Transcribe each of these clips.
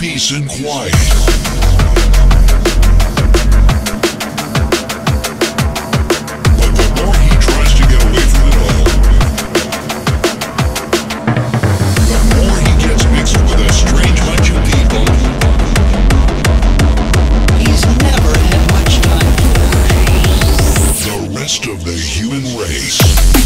peace and quiet. Rest of the human race.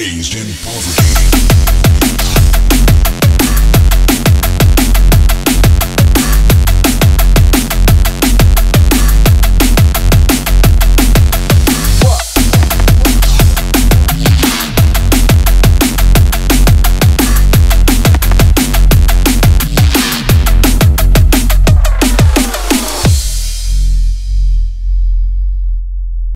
raised in poverty.